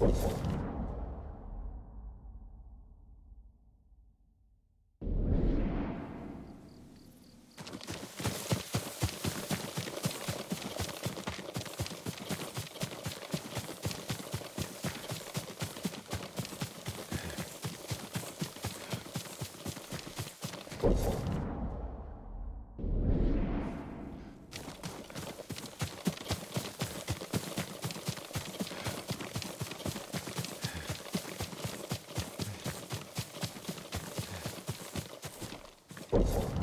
Thank you. Thank you.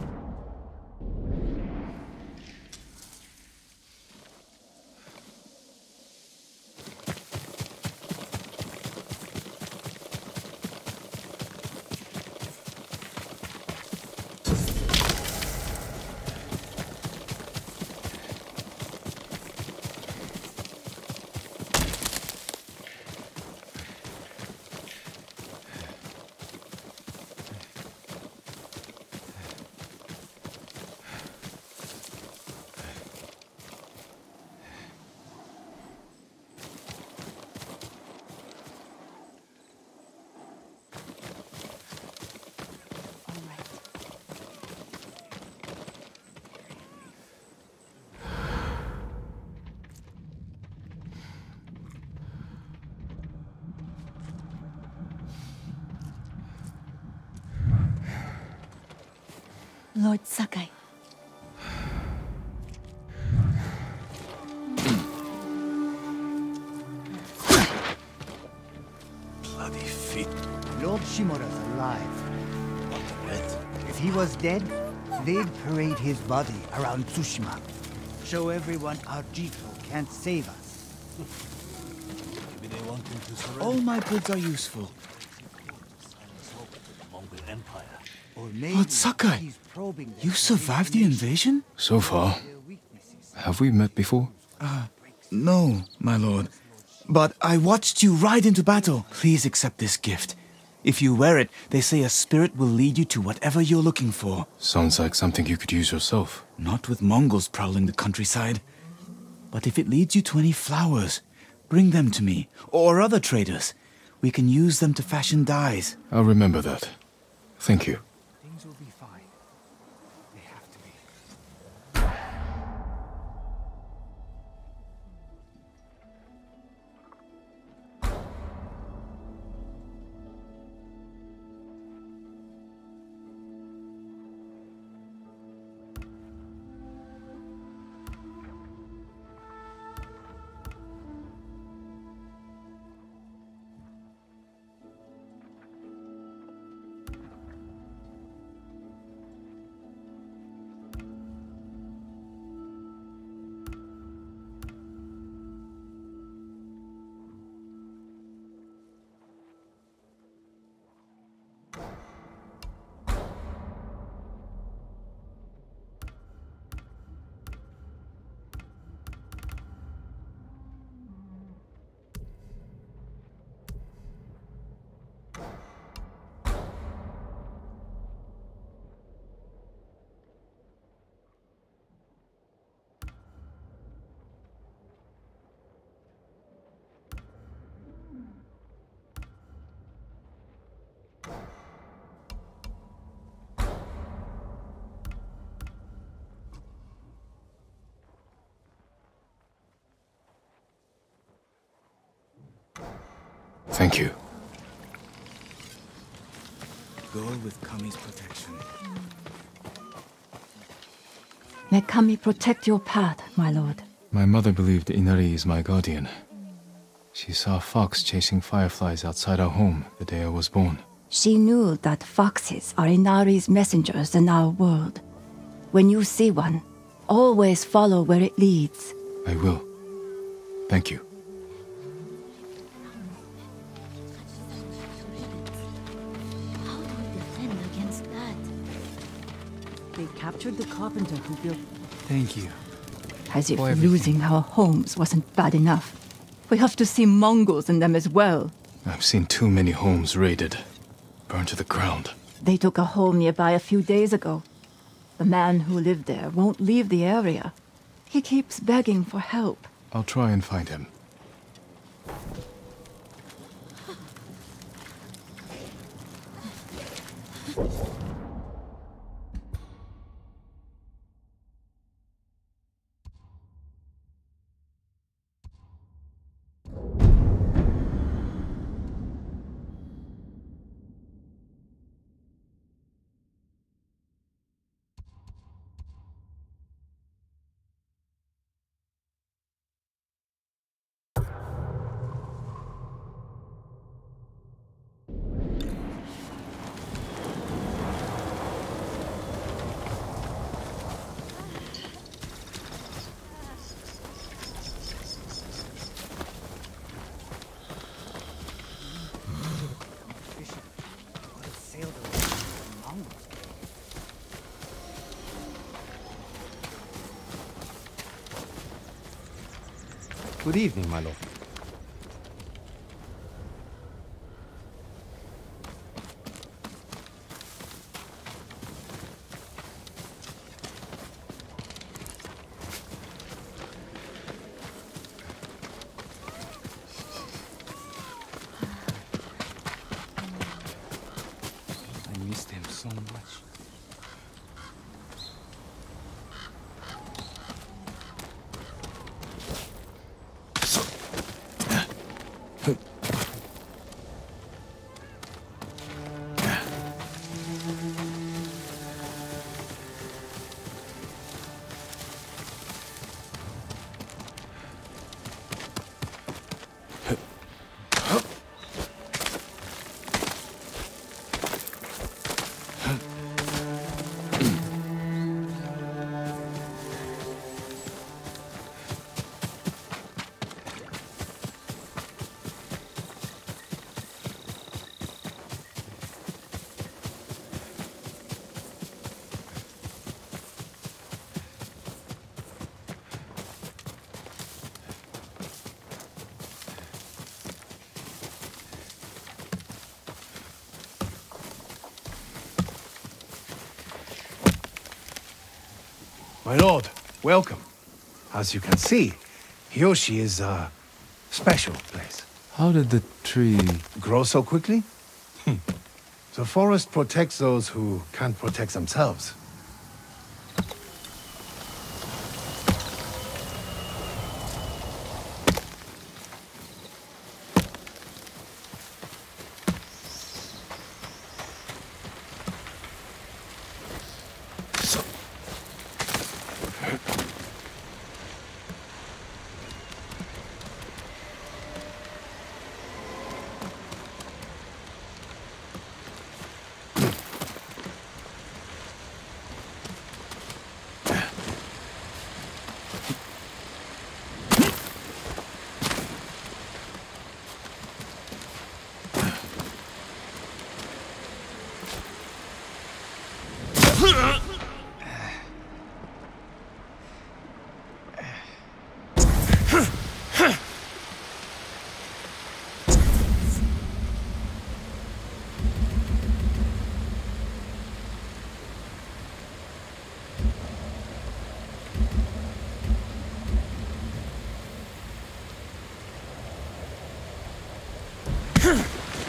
Lord Sakai. Bloody feet. Lord Shimura's alive. What the red? If he was dead, they'd parade his body around Tsushima. Show everyone our Jito can't save us. Maybe they want him to surrender. All my goods are useful. Silence hope to the Mongol Empire. Or maybe Lord Sakai, he's probing You survived the invasion? So far. Have we met before? Uh, no, my lord. But I watched you ride into battle. Please accept this gift. If you wear it, they say a spirit will lead you to whatever you're looking for. Sounds like something you could use yourself. Not with Mongols prowling the countryside. But if it leads you to any flowers, bring them to me, or other traders. We can use them to fashion dyes. I'll remember that. Thank you. Thank you. Go with Kami's protection. May Kami protect your path, my lord. My mother believed Inari is my guardian. She saw a fox chasing fireflies outside our home the day I was born. She knew that foxes are Inari's messengers in our world. When you see one, always follow where it leads. I will. Thank you. captured the carpenter who built... Thank you. As if losing our homes wasn't bad enough. We have to see Mongols in them as well. I've seen too many homes raided. Burned to the ground. They took a home nearby a few days ago. The man who lived there won't leave the area. He keeps begging for help. I'll try and find him. Good evening, my lord. I missed him so much. My lord, welcome. As you can see, Hiyoshi is a special place. How did the tree... Grow so quickly? The forest protects those who can't protect themselves.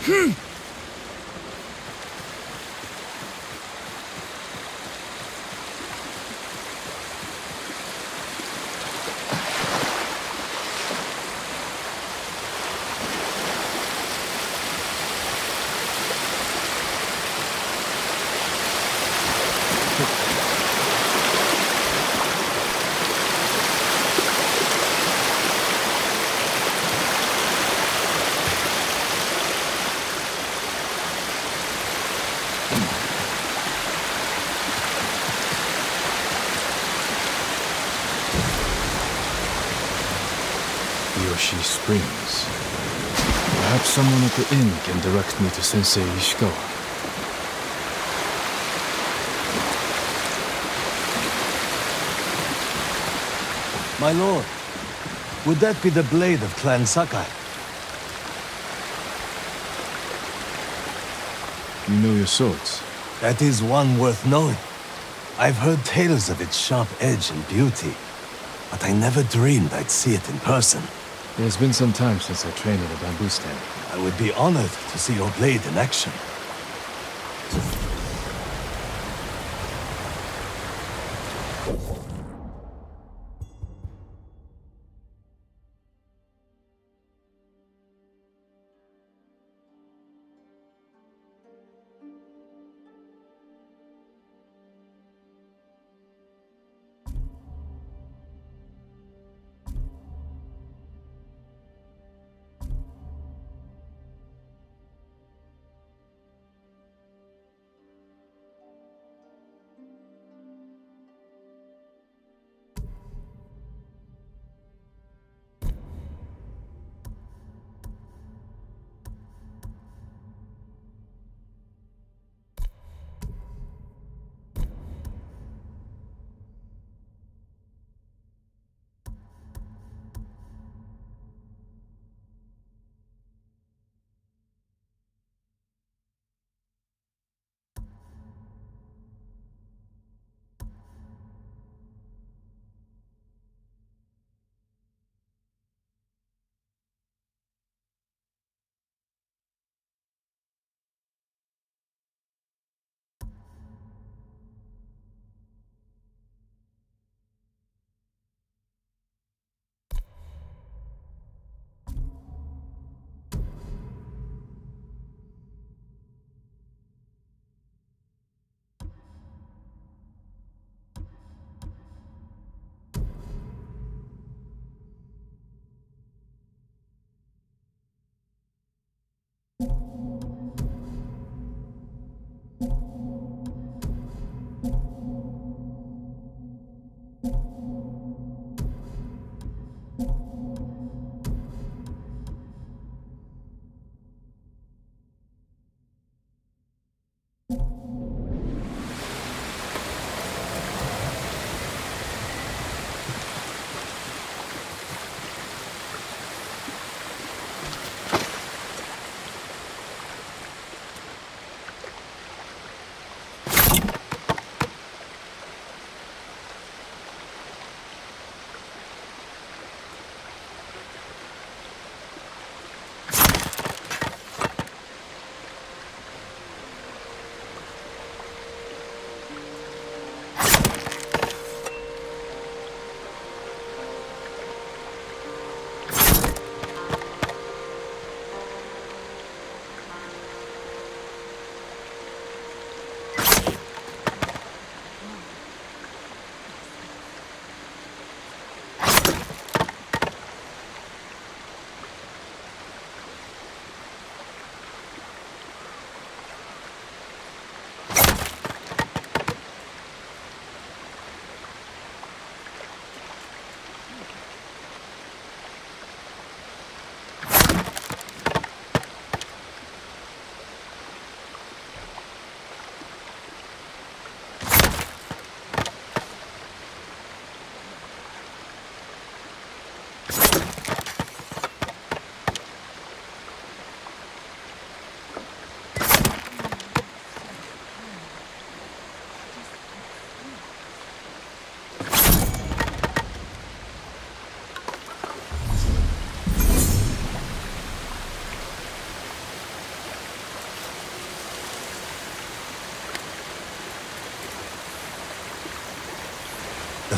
Hmm. Hiyoshi Springs. Perhaps someone at the inn can direct me to Sensei Ishikawa. My lord, would that be the blade of Clan Sakai? You know your swords. That is one worth knowing. I've heard tales of its sharp edge and beauty, but I never dreamed I'd see it in person. It has been some time since I trained at a bamboo stand. I would be honored to see your blade in action.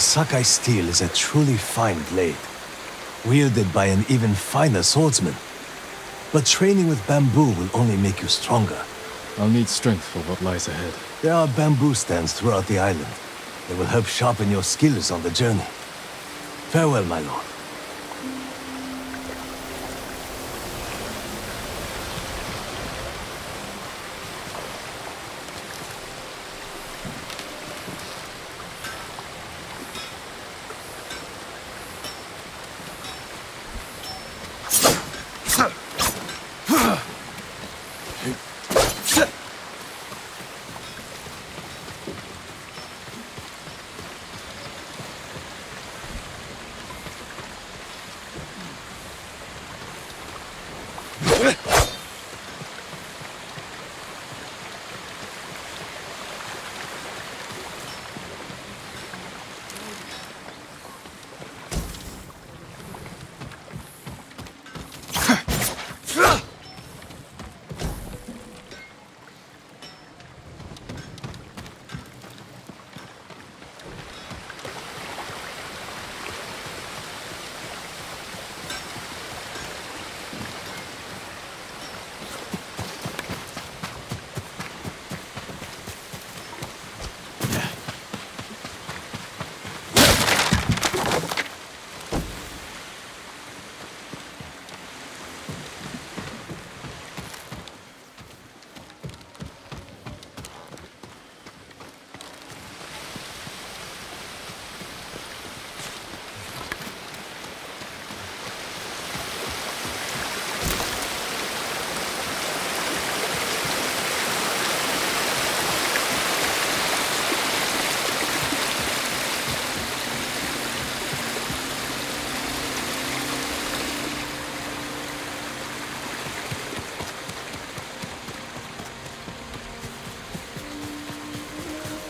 The Sakai steel is a truly fine blade, wielded by an even finer swordsman. But training with bamboo will only make you stronger. I'll need strength for what lies ahead. There are bamboo stands throughout the island. They will help sharpen your skills on the journey. Farewell, my lord.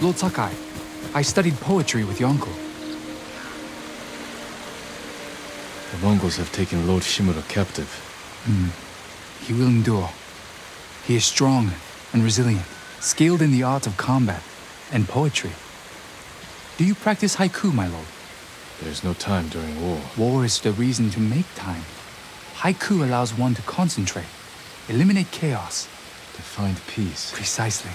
Lord Sakai, I studied poetry with your uncle. The Mongols have taken Lord Shimura captive. Hmm. He will endure. He is strong and resilient, skilled in the art of combat and poetry. Do you practice haiku, my lord? There's no time during war. War is the reason to make time. Haiku allows one to concentrate, eliminate chaos. To find peace. Precisely.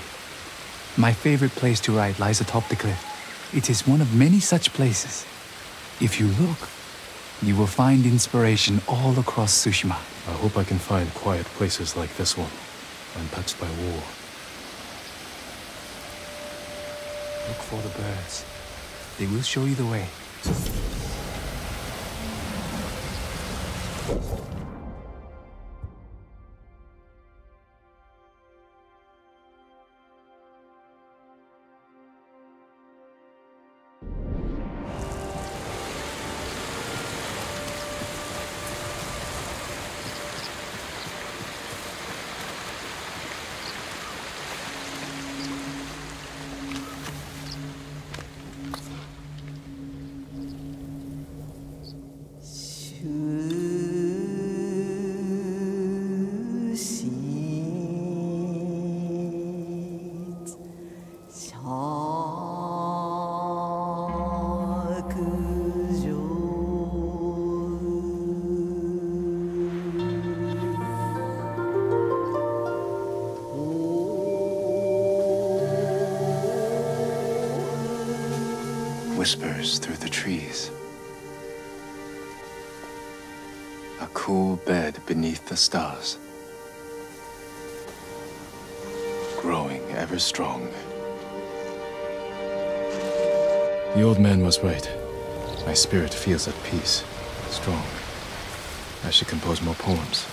My favorite place to write lies atop the cliff. It is one of many such places. If you look, you will find inspiration all across Tsushima. I hope I can find quiet places like this one, untouched by war. Look for the birds. They will show you the way. Whispers through the trees. A cool bed beneath the stars. Growing ever strong. The old man was right. My spirit feels at peace, strong. I should compose more poems.